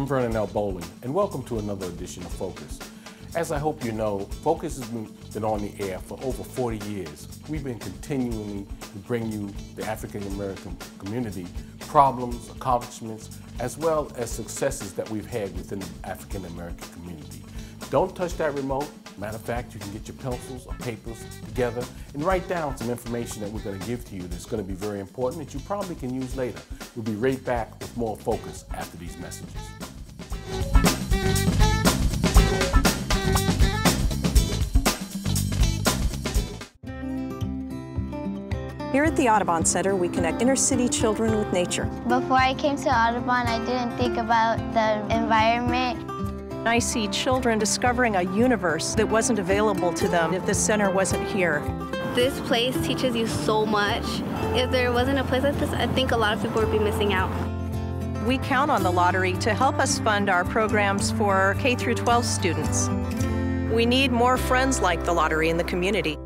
I'm Vernon L. Bolling, and welcome to another edition of Focus. As I hope you know, Focus has been, been on the air for over 40 years. We've been continually to bring you, the African American community, problems, accomplishments, as well as successes that we've had within the African American community. Don't touch that remote. Matter of fact, you can get your pencils or papers together and write down some information that we're going to give to you that's going to be very important that you probably can use later. We'll be right back with more focus after these messages. Here at the Audubon Center, we connect inner city children with nature. Before I came to Audubon, I didn't think about the environment. I see children discovering a universe that wasn't available to them if the center wasn't here. This place teaches you so much. If there wasn't a place like this, I think a lot of people would be missing out. We count on the lottery to help us fund our programs for K through 12 students. We need more friends like the lottery in the community.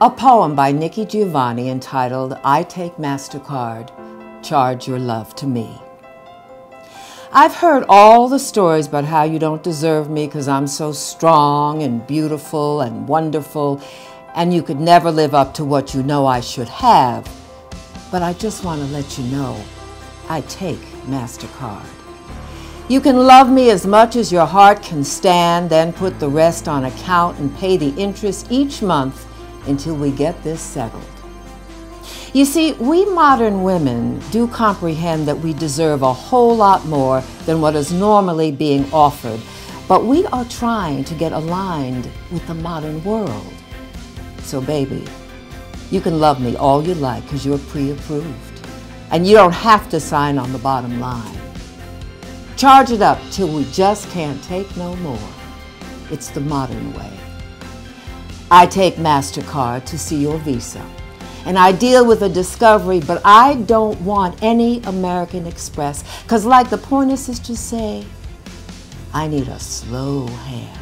A poem by Nikki Giovanni entitled I Take MasterCard, Charge Your Love to Me. I've heard all the stories about how you don't deserve me because I'm so strong and beautiful and wonderful, and you could never live up to what you know I should have. But I just want to let you know I take MasterCard. You can love me as much as your heart can stand, then put the rest on account and pay the interest each month until we get this settled. You see, we modern women do comprehend that we deserve a whole lot more than what is normally being offered, but we are trying to get aligned with the modern world. So, baby, you can love me all you like because you're pre approved, and you don't have to sign on the bottom line. Charge it up till we just can't take no more. It's the modern way. I take MasterCard to see your visa. And I deal with a discovery, but I don't want any American Express. Because, like the Pointer Sisters say, I need a slow hand.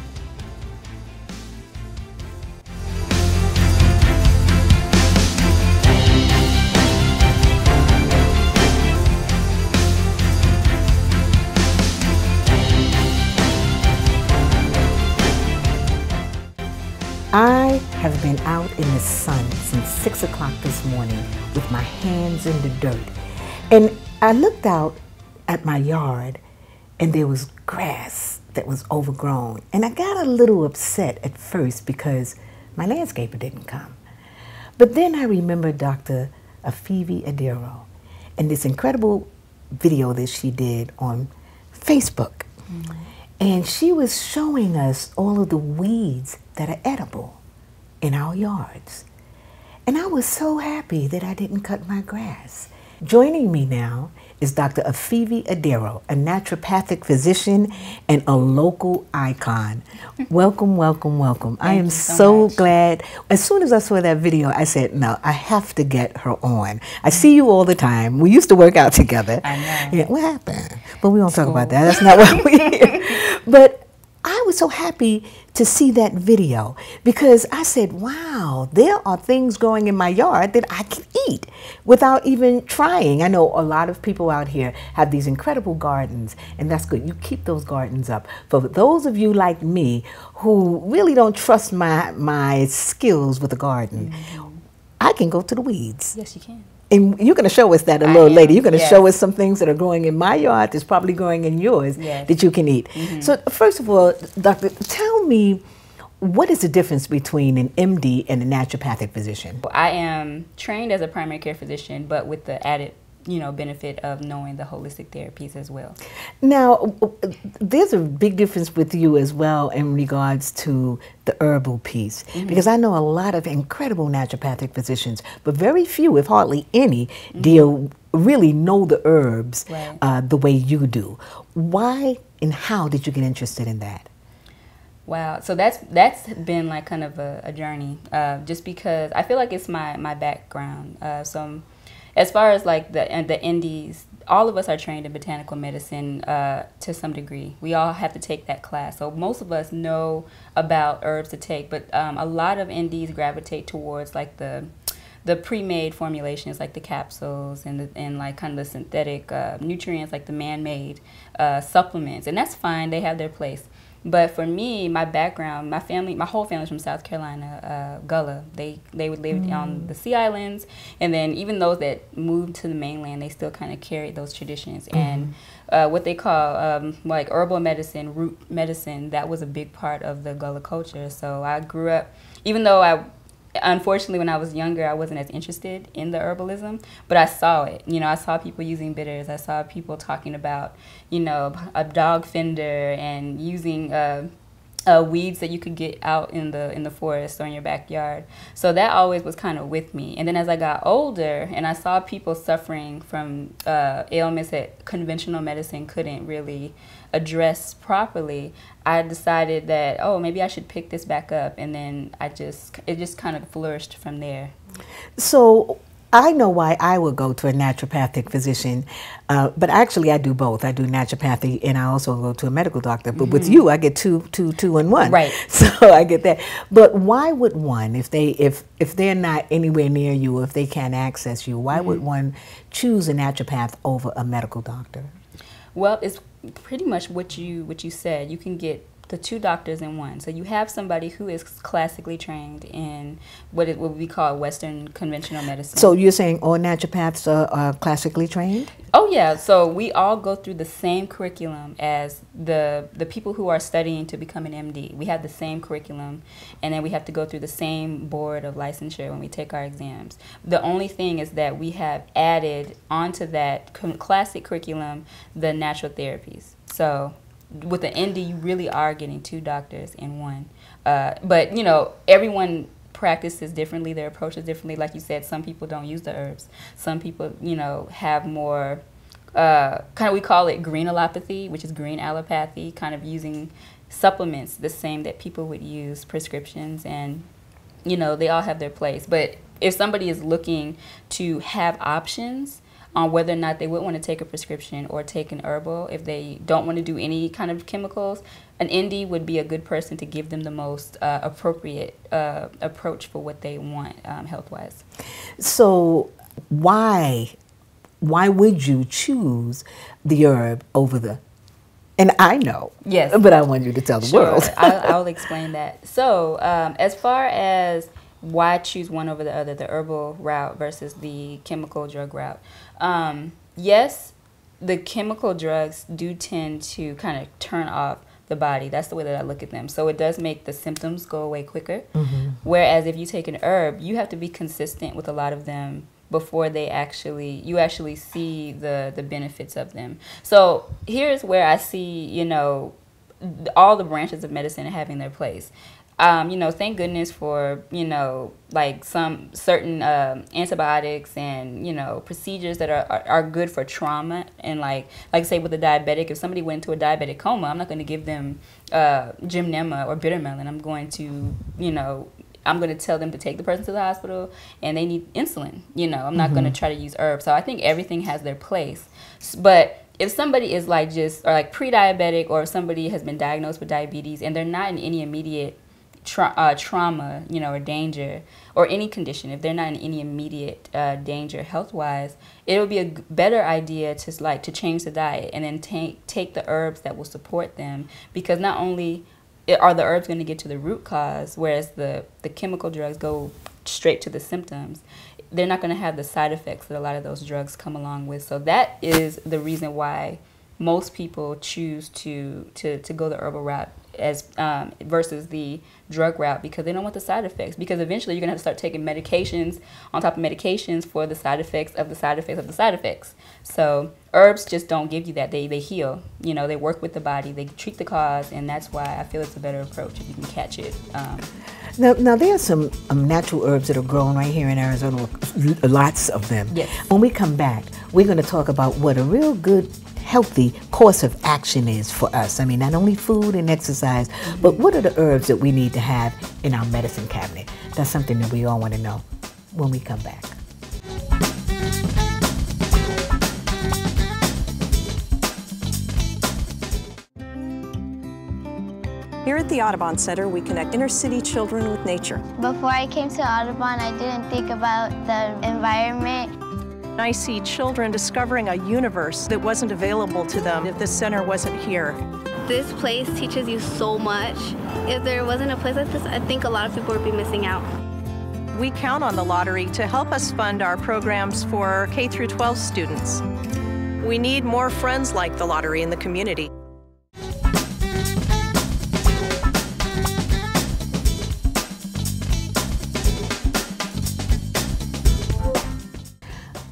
Have been out in the sun since 6 o'clock this morning with my hands in the dirt. And I looked out at my yard and there was grass that was overgrown. And I got a little upset at first because my landscaper didn't come. But then I remembered Dr. Afivi Adero and this incredible video that she did on Facebook. Mm-hmm. And she was showing us all of the weeds that are edible in our yards. And I was so happy that I didn't cut my grass. Joining me now is Dr. Afivi Adero, a naturopathic physician and a local icon. welcome, welcome, welcome. Thank I am so, so glad. As soon as I saw that video, I said, no, I have to get her on. I see you all the time. We used to work out together. I know. Yeah, what happened? But we won't talk about that. That's not what we here. But was so happy to see that video because I said, wow, there are things growing in my yard that I can eat without even trying. I know a lot of people out here have these incredible gardens, and that's good. You keep those gardens up. For those of you like me who really don't trust my, my skills with the garden, mm-hmm. I can go to the weeds. Yes, you can and you're going to show us that a little later. You're going to yes. show us some things that are growing in my yard that's probably growing in yours yes. that you can eat. Mm-hmm. So, first of all, doctor, tell me what is the difference between an MD and a naturopathic physician? I am trained as a primary care physician, but with the added you know benefit of knowing the holistic therapies as well. Now, there's a big difference with you as well in regards to the herbal piece mm-hmm. because I know a lot of incredible naturopathic physicians, but very few, if hardly any, mm-hmm. deal really know the herbs right. uh, the way you do. Why and how did you get interested in that? Wow, so that's that's been like kind of a, a journey, uh, just because I feel like it's my my background. Uh, so I'm, as far as like the and the NDs, all of us are trained in botanical medicine uh, to some degree. We all have to take that class, so most of us know about herbs to take. But um, a lot of NDs gravitate towards like the the pre-made formulations like the capsules and the, and like kind of the synthetic uh, nutrients like the man-made uh, supplements, and that's fine. They have their place. But for me, my background, my family, my whole family's from South Carolina, uh, Gullah. They they would live mm. on the Sea Islands, and then even those that moved to the mainland, they still kind of carried those traditions. Mm. And uh, what they call um, like herbal medicine, root medicine, that was a big part of the Gullah culture. So I grew up, even though I unfortunately when i was younger i wasn't as interested in the herbalism but i saw it. You know i saw people using bitters. I saw people talking about you know a dog fennel and using uh, uh, weeds that you could get out in the in the forest or in your backyard. So that always was kind of with me. And then as I got older and I saw people suffering from uh, ailments that conventional medicine couldn't really address properly, I decided that oh maybe I should pick this back up. And then I just it just kind of flourished from there. So I know why I would go to a naturopathic physician, uh, but actually I do both. I do naturopathy and I also go to a medical doctor. But mm -hmm. with mm-hmm. you, I get two, two, two and one. Right. So I get that. But why would one, if they if if they're not anywhere near you, if they can't access you, why mm -hmm. would mm-hmm. one choose a naturopath over a medical doctor? Well, it's pretty much what you what you said. You can get the two doctors in one. So you have somebody who is classically trained in what it what we call Western conventional medicine. So you're saying all naturopaths are, are, classically trained? Oh yeah. So we all go through the same curriculum as the the people who are studying to become an MD. We have the same curriculum, and then we have to go through the same board of licensure when we take our exams. The only thing is that we have added onto that classic curriculum the natural therapies. So with the ND, you really are getting two doctors in one. Uh, but you know, everyone practices differently. Their approaches differently. Like you said, some people don't use the herbs. Some people, you know, have more. Uh, kind of we call it green allopathy, which is green allopathy, kind of using supplements the same that people would use prescriptions, and you know they all have their place. But if somebody is looking to have options, on whether or not they would want to take a prescription or take an herbal if they don't want to do any kind of chemicals. An ND would be a good person to give them the most uh, appropriate uh, approach for what they want um, health wise. So, why why would you choose the herb over the and I know. Yes. But I want you to tell the sure. world. I'll, I'll, explain that. So, um, as far as why choose one over the other, the herbal route versus the chemical drug route, um, yes, the chemical drugs do tend to kind of turn off the body. That's the way that I look at them. So it does make the symptoms go away quicker. Mm-hmm. Whereas if you take an herb, you have to be consistent with a lot of them before they actually you actually see the the benefits of them. So here's where I see, you know, all the branches of medicine having their place um, you know, thank goodness for, you know, like some certain uh, antibiotics and, you know, procedures that are, are, are, good for trauma. And like, like say with a diabetic, if somebody went into a diabetic coma, I'm not going to give them uh, Gymnema or bitter melon. I'm going to, you know, I'm going to tell them to take the person to the hospital and they need insulin. You know, I'm not mm-hmm. going to try to use herbs. So I think everything has their place. But if somebody is like just, or like pre-diabetic or if somebody has been diagnosed with diabetes and they're not in any immediate tra- uh, trauma, you know, or danger, or any condition, if they're not in any immediate uh, danger health wise, it would be a better idea to like to change the diet and then take take the herbs that will support them because not only are the herbs going to get to the root cause, whereas the the chemical drugs go straight to the symptoms. They're not going to have the side effects that a lot of those drugs come along with. So that is the reason why most people choose to to to go the herbal route as um, versus the drug route because they don't want the side effects. Because eventually you're gonna have to start taking medications on top of medications for the side effects of the side effects of the side effects. So herbs just don't give you that. They they heal. You know, they work with the body. They treat the cause, and that's why I feel it's a better approach if you can catch it. Um, now, now there are some um, natural herbs that are grown right here in Arizona. Lots of them. Yes. When we come back, we're going to talk about what a real good healthy course of action is for us. I mean, not only food and exercise, but what are the herbs that we need to have in our medicine cabinet? That's something that we all want to know when we come back. Here at the Audubon Center, we connect inner city children with nature. Before I came to Audubon, I didn't think about the environment. I see children discovering a universe that wasn't available to them if this center wasn't here. This place teaches you so much. If there wasn't a place like this, I think a lot of people would be missing out. We count on the lottery to help us fund our programs for K through 12 students. We need more friends like the lottery in the community.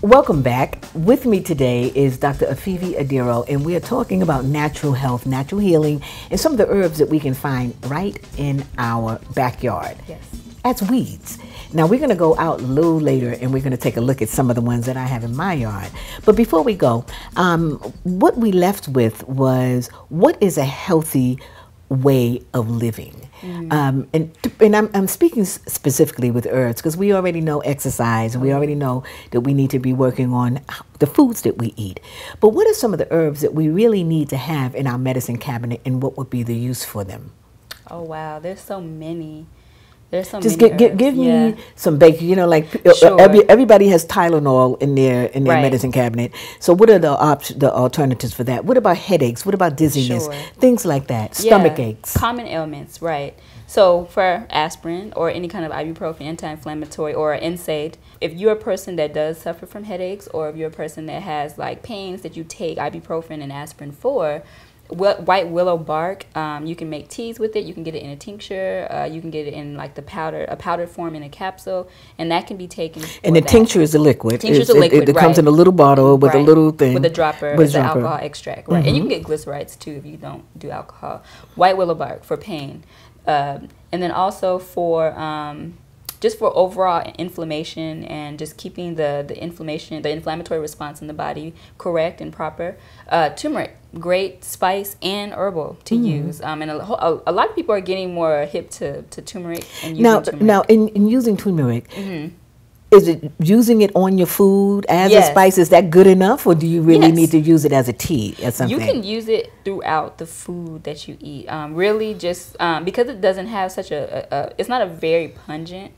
Welcome back. With me today is Dr. Afivi Adero, and we are talking about natural health, natural healing, and some of the herbs that we can find right in our backyard. Yes. As weeds. Now we're going to go out a little later and we're going to take a look at some of the ones that I have in my yard. But before we go, um, what we left with was what is a healthy way of living? Um, and and I'm, I'm speaking specifically with herbs because we already know exercise and we already know that we need to be working on the foods that we eat. But what are some of the herbs that we really need to have in our medicine cabinet and what would be the use for them? Oh wow, there's so many. There's so Just give. Yeah. me some bacon. You know, like uh, Sure. every, everybody has Tylenol in their in their Right. medicine cabinet. So what are the op- the alternatives for that? What about headaches? What about dizziness? Sure. Things like that. Stomach Yeah, aches. Common ailments, right. So for aspirin or any kind of ibuprofen, anti-inflammatory or NSAID, if you're a person that does suffer from headaches or if you're a person that has like pains that you take ibuprofen and aspirin for, white willow bark, um, you can make teas with it. You can get it in a tincture. Uh, you can get it in like the powder, a powdered form in a capsule, and that can be taken. and the that. tincture is a liquid. Tincture's It's- a liquid, It, it comes right. in a little bottle with a little thing. with a dropper. With a an dropper. alcohol extract, right? And you can get glycerites too if you don't do alcohol. White willow bark for pain, um, and then also for um, just for overall inflammation and just keeping the the inflammation, the inflammatory response in the body correct and proper. Uh, turmeric, great spice and herbal to Mm-hmm. use, um, and a, a, a lot of people are getting more hip to, to turmeric and using Now, turmeric. now in, in using turmeric, is it using it on your food as Yes. a spice? Is that good enough, or do you really Yes. need to use it as a tea or something? You can use it throughout the food that you eat. Um, really, just um, because it doesn't have such a, a, a, it's not a very pungent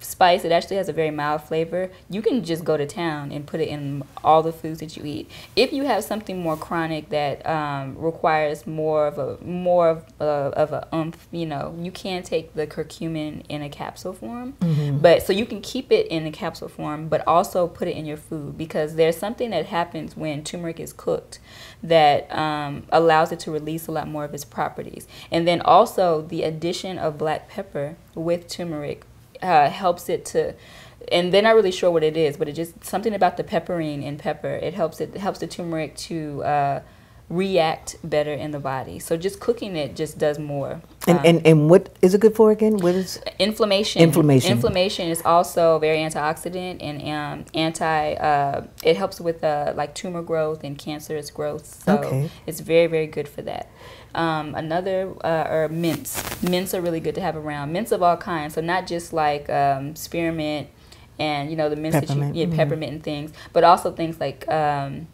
spice. It actually has a very mild flavor. You can just go to town and put it in all the foods that you eat. If you have something more chronic that um, requires more of a more of a, of a umph, you know, you can take the curcumin in a capsule form. But so you can keep it in a capsule form, but also put it in your food because there's something that happens when turmeric is cooked that um, allows it to release a lot more of its properties. And then also the addition of black pepper with turmeric uh, helps it to and they're not really sure what it is, but it just something about the piperine in pepper. It helps it, helps the turmeric to uh, react better in the body. So just cooking it just does more. And, Um, and and what is it good for again? What is inflammation. Inflammation. Inflammation is also very antioxidant and um, anti. Uh, it helps with uh, like tumor growth and cancerous growth. So Okay. it's very very good for that. Um, another uh, are mints. Mints are really good to have around. Mints of all kinds. So not just like um, spearmint and you know the mints Peppermint, that you yeah, mhm. peppermint and things, but also things like. Um,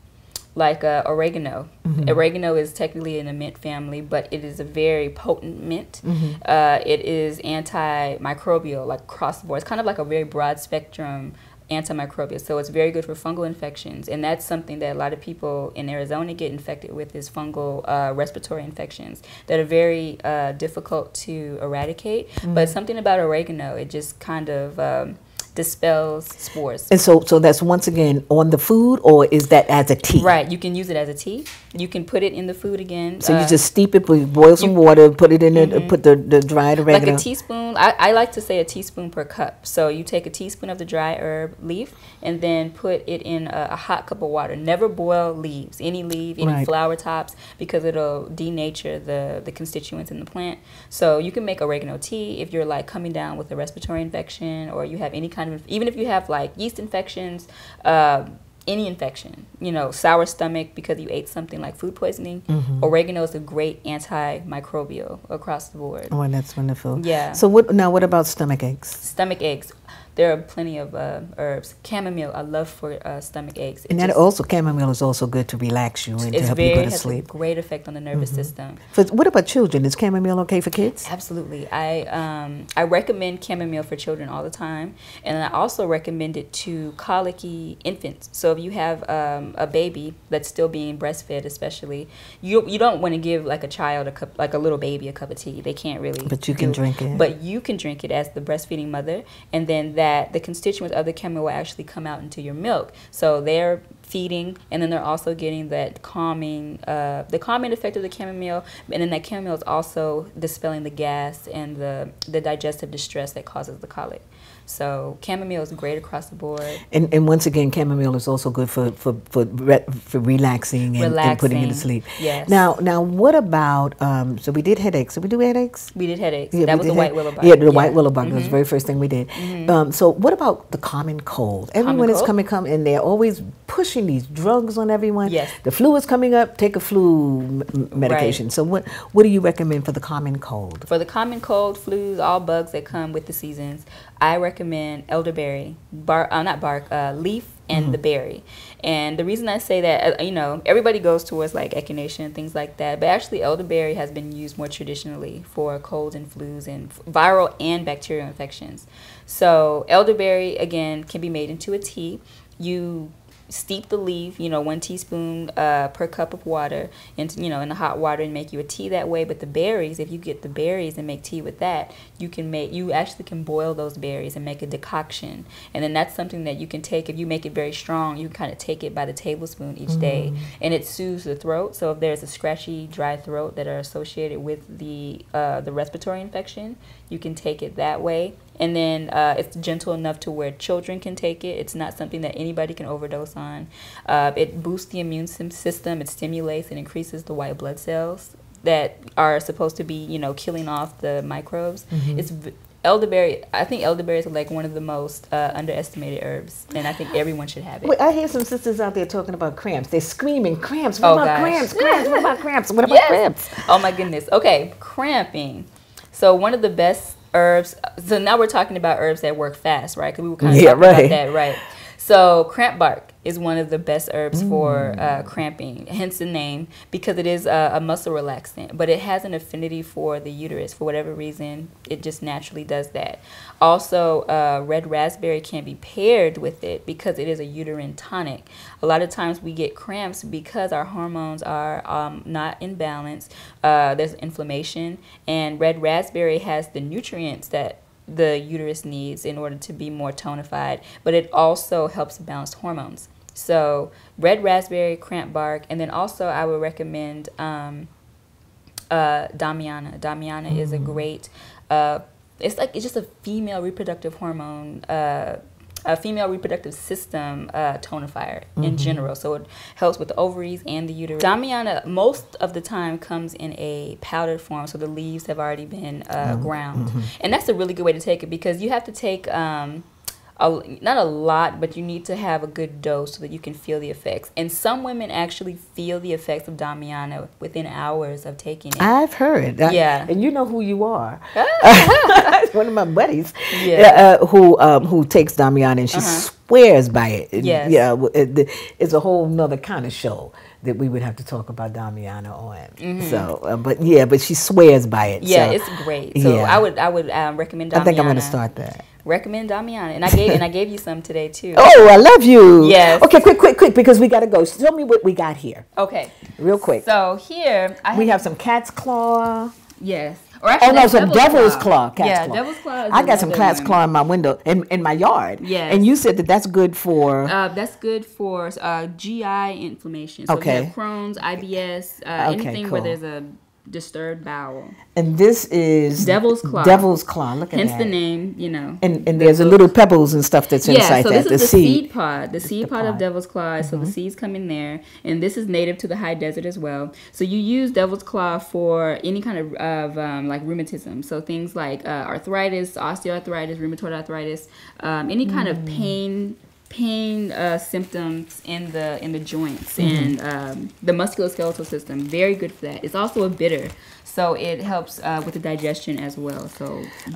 like uh, oregano. Mm-hmm. Oregano is technically in the mint family, but it is a very potent mint. Mm-hmm. Uh, it is antimicrobial, like cross the board. It's kind of like a very broad spectrum antimicrobial. So it's very good for fungal infections, and that's something that a lot of people in Arizona get infected with is fungal uh, respiratory infections that are very uh, difficult to eradicate. Mm-hmm. But something about oregano, it just kind of um, dispels spores. and so so that's once again on the food, or is that as a tea? Right, you can use it as a tea. You can put it in the food again. So you uh, just steep it, boil some water, put it in it, put the, the dried oregano. like a teaspoon. I, I like to say a teaspoon per cup. So you take a teaspoon of the dry herb leaf and then put it in a, a hot cup of water. Never boil leaves, any leaf, any Right. flower tops, because it'll denature the the constituents in the plant. So you can make oregano tea if you're like coming down with a respiratory infection or you have any kind of even if you have like yeast infections. Uh, any infection, you know, sour stomach because you ate something like food poisoning, Mm-hmm. oregano is a great antimicrobial across the board. Oh, that's wonderful. Yeah. So what now? What about stomach aches? Stomach aches. There are plenty of uh, herbs. Chamomile, I love for uh, stomach aches. It And that just- also chamomile is also good to relax you and to help very you go to has sleep. a great effect on the nervous system. For, what about children? Is chamomile okay for kids? Absolutely. I um, I recommend chamomile for children all the time, and I also recommend it to colicky infants. So if you have um, a baby that's still being breastfed, especially, you you don't want to give like a child a cup, like a little baby, a cup of tea. They can't really. But you can do- drink it. But you can drink it as the breastfeeding mother, and then that the constituents of the chamomile will actually come out into your milk. So they're feeding, and then they're also getting that calming, uh, the calming effect of the chamomile, and then that chamomile is also dispelling the gas and the the digestive distress that causes the colic. So chamomile is great across the board. And, and once again, chamomile is also good for for for, re, for relaxing, and, and putting you to sleep. yes. Now now what about um? So we did headaches. Did we do headaches? We did headaches. Yeah, that was the white willow bug. Yeah, the white willow bug. That was the very first thing we did. Um, so what about the common cold? Everyone is cold? coming come and they're always pushing these drugs on everyone. Yes. The flu is coming up. Take a flu medication. So what what do you recommend for the common cold? For the common cold, flus, all bugs that come with the seasons, I recommend elderberry, bark, uh, not bark, uh, leaf and the berry. And the reason I say that, uh, you know, everybody goes towards like echinacea and things like that, but actually elderberry has been used more traditionally for colds and flus and viral and bacterial infections. So elderberry again can be made into a tea. You steep the leaf, you know, one teaspoon uh, per cup of water, and you know, in the hot water, and make you a tea that way. But the berries, if you get the berries and make tea with that, you can make you actually can boil those berries and make a decoction, and then that's something that you can take. If you make it very strong, you can kind of take it by the tablespoon each day, and it soothes the throat. So if there's a scratchy, dry throat that are associated with the uh, the respiratory infection, you can take it that way and then uh, it's gentle enough to where children can take it. It's not something that anybody can overdose on. Uh, it boosts the immune system. It stimulates and increases the white blood cells that are supposed to be, you know, killing off the microbes. It's elderberry. I think elderberry is like one of the most uh, underestimated herbs, and I think everyone should have it. Wait, I hear some sisters out there talking about cramps. They're screaming cramps. What Oh, about gosh. cramps? Cramps. What about cramps? What about Yes. cramps? Oh my goodness. Okay, cramping. So one of the best herbs. So now we're talking about herbs that work fast, right? Because we were kind of Yeah, talking right. about that, right? So cramp bark is one of the best herbs for Mm. uh, cramping, hence the name, because it is a, a muscle relaxant. But it has an affinity for the uterus for whatever reason. It just naturally does that. Also, uh, red raspberry can be paired with it because it is a uterine tonic. A lot of times we get cramps because our hormones are um, not in balance. Uh, there's inflammation, and red raspberry has the nutrients that the uterus needs in order to be more tonified, but it also helps balance hormones. So, red raspberry, cramp bark, and then also I would recommend um, uh, Damiana. Damiana is a great, uh, it's like it's just a female reproductive hormone. Uh, a female reproductive system uh, tonifier in general. So it helps with the ovaries and the uterus. Damiana, most of the time, comes in a powdered form. So the leaves have already been uh, ground. And that's a really good way to take it because you have to take. Um, a, not a lot, but you need to have a good dose so that you can feel the effects. And some women actually feel the effects of Damiana within hours of taking it. I've heard. I- Yeah. and you know who you are. Ah. One of my buddies, Yeah. uh, who um, who takes Damiana and she swears by it. And, Yes. Yeah, it- it's a whole nother kind of show that we would have to talk about Damiana on. So, uh, but yeah, but she swears by it. Yeah, so it's great. So yeah. I would I would um, recommend Damiana. I think I'm going to start that. Recommend Damiana, and I gave and I gave you some today too. Oh, I love you. Yes. Okay, quick, quick, quick, because we got to go. Tell me what we got here, Okay. real quick. So here I we have some cat's claw. yes. Or Oh no, some devil's claw. cat's yeah, claw. devil's claw. Is I got some cat's claw in my window in, in my yard. Yes. And you said that that's good for. Uh, that's good for uh, GI inflammation. So Okay. if you have Crohn's, IBS, uh, Okay, anything where there's a disturbed bowel. and this is Devil's claw. Devil's claw. Look at Hence that. the name, you know. And and there's a little pebbles and stuff that's Yeah, inside so that. this the is the seed. seed, pod, the seed pod, pod. of devil's claw. So the seeds come in there, and this is native to the high desert as well. So you use devil's claw for any kind of, of um, like rheumatism. So things like uh, arthritis, osteoarthritis, rheumatoid arthritis, um, any kind of pain pain uh, symptoms in the in the joints Mm-hmm. and um, the musculoskeletal system. Very good for that. It's also a bitter, so it helps uh, with the digestion as well. So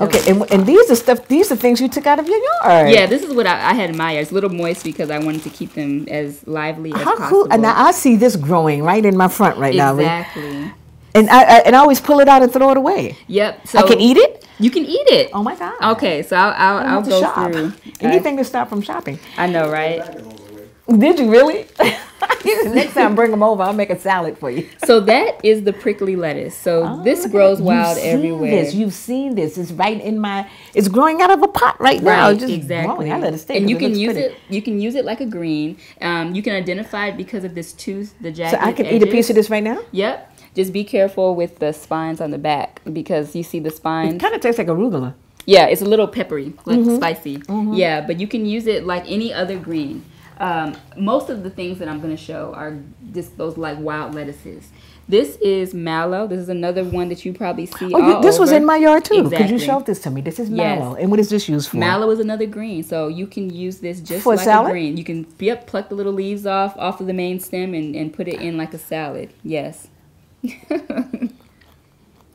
Okay, and, and these are stuff. These are things you took out of your yard. yeah, this is what I, I had in my yard. It's a little moist because I wanted to keep them as lively as How possible. cool! And now I see this growing right in my front right now, exactly. and I, I and I always pull it out and throw it away. Yep. So I can eat it. You can eat it. Oh my god! Okay, so I'll I'll, I'll go shop. through. Anything to stop from shopping. I know, right? Did you really? Next time, bring them over. I'll make a salad for you. So that is the prickly lettuce. So this grows wild everywhere. This. You've seen this. It's right in my. It's growing out of a pot right now. It's just exactly. growing. I let it stay. and you can use pretty. it. You can use it like a green. Um, you can identify it because of this tooth, the jagged. So I can eat a piece of this right now. Yep. Just be careful with the spines on the back because you see the It kind of tastes like arugula. Yeah, it's a little peppery, like Mm-hmm. spicy. Yeah, but you can use it like any other green. Um, most of the things that I'm going to show are just those like wild lettuces. This is mallow. This is another one that you probably see. Oh, you, this was in my yard too. Could you show this to me? This is Yes. mallow. And what is this used for? Mallow is another green, so you can use this just For like salad? a green. You can yep, pluck the little leaves off off of the main stem and, and put it in like a salad. Yes.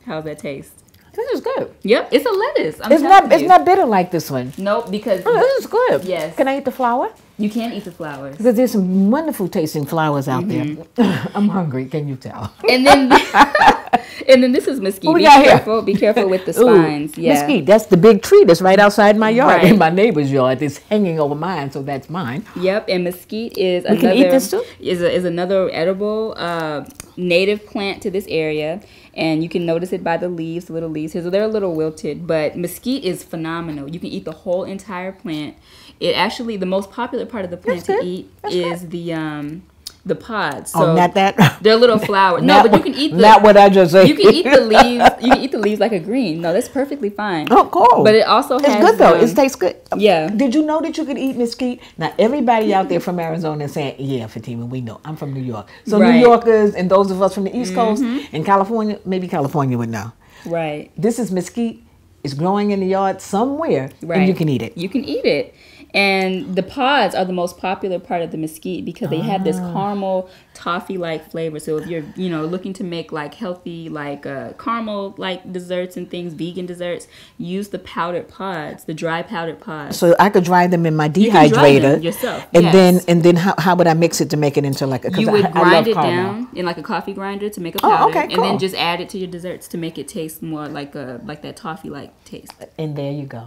How's that taste? This is good. Yep, it's a lettuce. I'm It's not. It's you. not bitter like this one. Nope, because Oh, this is good. Yes. Can I eat the flower? You can't eat the flowers. Because there's some wonderful tasting flowers out Mm-hmm. there. I'm hungry. Can you tell? And then and then this is mesquite. What be here? careful. Be careful with the spines. Ooh, yeah. mesquite. That's the big tree that's right outside my yard, Right. in my neighbor's yard. It's hanging over mine, so that's mine. Yep, and mesquite is We another can eat this too? is a, is another edible uh, native plant to this area, and you can notice it by the leaves, the little leaves here. So they're a little wilted, but mesquite is phenomenal. You can eat the whole entire plant. It actually the most popular part of the plant That's to good. eat That's is the um the pods. So oh, not that. They're little flowers. No, but you can eat the Not what I just said. you can eat the leaves. You can eat the leaves like a green. No, that's perfectly fine. Oh, cool. But it also It's has good though. um, it tastes good. yeah. Did you know that you could eat mesquite? Now everybody out there from Arizona is saying, "Yeah, Fatimah, we know. I'm from New York." So Right. Mm-hmm. New Yorkers and those of us from the East Coast and California, maybe California would know. right. This is mesquite. It's growing in the yard somewhere, Right. and you can eat it. You can eat it. And the pods are the most popular part of the mesquite because they have Ah. this caramel toffee like flavor. So if you're, you know, looking to make like healthy like uh, caramel like desserts and things, vegan desserts, use the powdered pods, the dry powdered pods. So I could dry them in my can dry them dehydrator yourself, and yes. then and then how, how would I mix it to make it into like a? 'cause you I- would I, love grind it caramel. down in like a coffee grinder to make a Oh, powder, okay, and then just add it to your desserts to make it taste more like a like that toffee like taste. And there you go.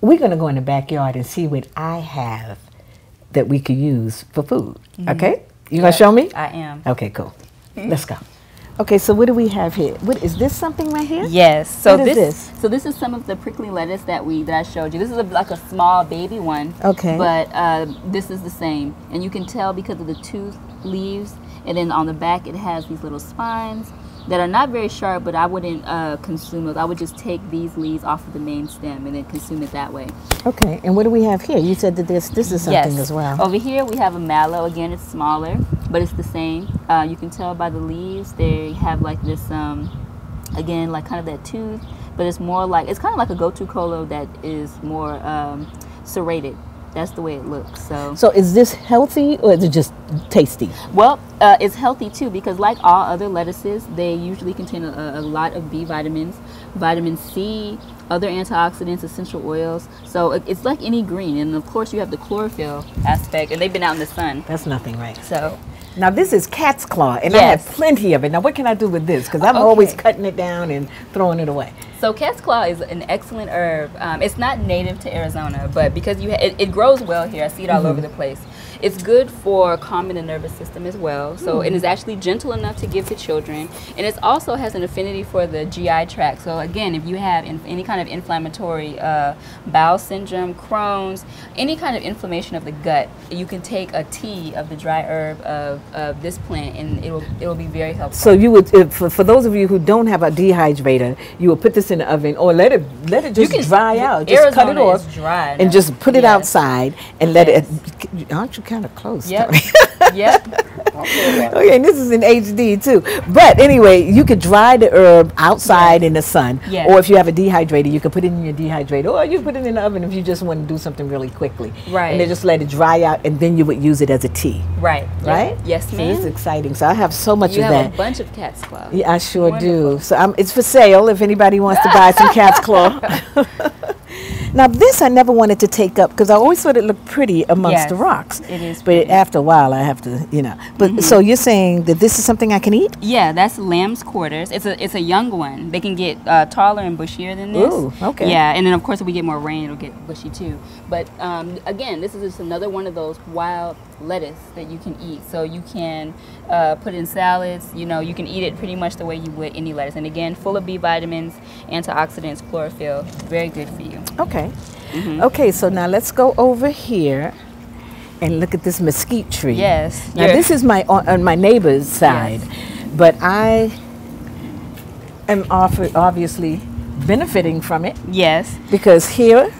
We're gonna go in the backyard and see what I have that we could use for food. Mm-hmm. Okay, you gonna show me? I am. Okay, cool. Let's go. Okay, so what do we have here? What is this something right here? Yes. So What is this, this? so this is some of the prickly lettuce that we that I showed you. This is a, like a small baby one. Okay. But uh, this is the same, and you can tell because of the tooth leaves, and then on the back it has these little spines that are not very sharp. But I wouldn't uh, consume those. I would just take these leaves off of the main stem and then consume it that way. Okay, and what do we have here? You said that this this is something as well. Over here we have a mallow. Again, it's smaller, but it's the same. Uh, you can tell by the leaves they have like this, um, again, like kind of that tooth, but it's more like it's kind of like a go-to colo that is more um, serrated. That's the way it looks. So, So is this healthy or is it just tasty? well, uh, it's healthy too because, like all other lettuces, they usually contain a, a lot of B vitamins, vitamin C, other antioxidants, essential oils. So it- it's like any green, and of course you have the chlorophyll aspect, and they've been out in the sun. That's nothing, right? So Now this is cat's claw, and I have plenty of it. Now what can I do with this? Because I'm always cutting it down and throwing it away. So cat's claw is an excellent herb. Um, it's not native to Arizona, but because you ha- it, it grows well here, I see it all over the place. It's good for calming the nervous system as well. So it is actually gentle enough to give to children, and it also has an affinity for the GI tract. So again, if you have in, any kind of inflammatory uh, bowel syndrome, Crohn's, any kind of inflammation of the gut, you can take a tea of the dry herb of, of this plant, and it will it will be very helpful. So you would, if, for, for those of you who don't have a dehydrator, you will put this in the oven or let it let it just dry out. Just cut it Arizona off dry and just put it Yes. outside and let Yes. it. Aren't you kind of close? Yep. Tony? yep. Okay, and this is in HD too. But anyway, you could dry the herb outside in the sun, Yes. or if you have a dehydrator, you could put it in your dehydrator, or you put it in the oven if you just want to do something really quickly. Right. And then just let it dry out, and then you would use it as a tea. Right. Right? Yes, So this is ma'am. exciting. So I have so much You of have that. a bunch of cat's claw. Yeah, I sure do. Wonderful. So um, it's for sale if anybody wants to buy some cat's claw. now this I never wanted to take up because I always thought it looked pretty amongst Yes, the rocks. it is But pretty. Mm-hmm. after a while, I have to, you know. But so you're saying that this is something I can eat? Yeah, that's lamb's quarters. It's a it's a young one. They can get uh, taller and bushier than this. Ooh, okay. Yeah, and then of course if we get more rain, it'll get bushy too. But um, again, this is just another one of those wild lettuce that you can eat. So you can uh, put in salads. You know, you can eat it pretty much the way you would any lettuce. And again, full of B vitamins, antioxidants, chlorophyll. Very good for you. Okay. Mm-hmm. Okay, so now let's go over here and look at this mesquite tree. Yes. Now this is my on, on my neighbor's side, but I am offer, obviously benefiting from it Yes. because here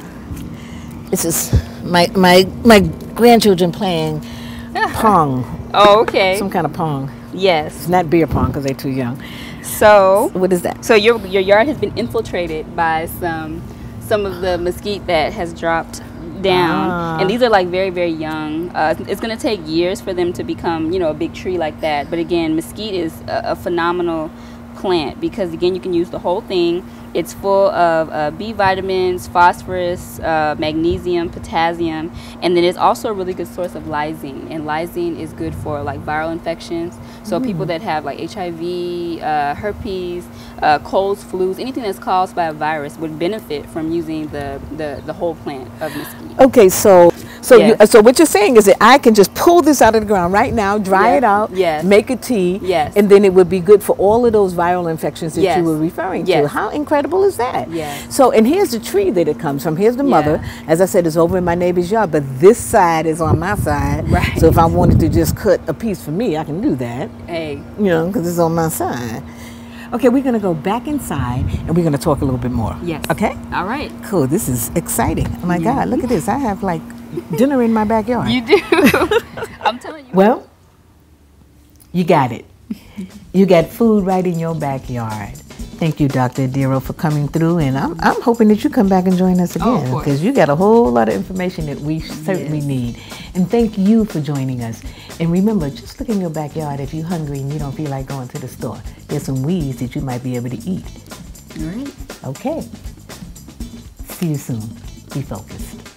this is my my my grandchildren playing pong, Oh, okay. some kind of pong. yes. It's not beer pong because they're too young. So What is that? So your your yard has been infiltrated by some some of the mesquite that has dropped down, Ah. and these are like very very young. Uh, it's going to take years for them to become you know a big tree like that. But again, mesquite is a, a phenomenal plant because again you can use the whole thing. It's full of uh, B vitamins, phosphorus, uh, magnesium, potassium, and then it's also a really good source of lysine. And lysine is good for like viral infections. So people that have like HIV, uh, herpes, uh, colds, flus, anything that's caused by a virus would benefit from using the, the, the whole plant of mesquite. Okay, so so you, so what you're saying is that I can just pull this out of the ground right now, dry Yes, it out, yes. make a tea, Yes. and then it would be good for all of those viral infections that Yes. you were referring to. How incredible is that? Yes. So and here's the tree that it comes from. Here's the mother. As I said, it's over in my neighbor's yard, but this side is on my side. Right. So if I wanted to just cut a piece for me, I can do that. Hey, You know, because it's on my side. Okay, we're gonna go back inside and we're gonna talk a little bit more. yes. Okay. All right. Cool. This is exciting. Oh my God! Look at mm-hmm. this. I have like dinner in my backyard. You do. I'm telling you. well, you got it. You got food right in your backyard. Thank you, Dr. Adero, for coming through, and I'm, I'm hoping that you come back and join us Oh, again because you got a whole lot of information that we certainly need. And thank you for joining us. And remember, just look in your backyard if you're hungry and you don't feel like going to the store. There's some weeds that you might be able to eat. All right. Okay. See you soon. Be focused.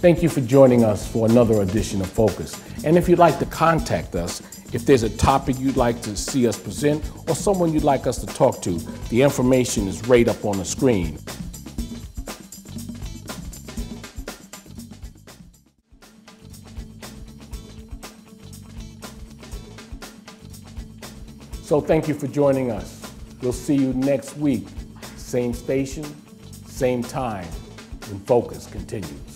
Thank you for joining us for another edition of Focus. And if you'd like to contact us, if there's a topic you'd like to see us present or someone you'd like us to talk to, the information is right up on the screen. So thank you for joining us. We'll see you next week, same station, same time, when Focus continues.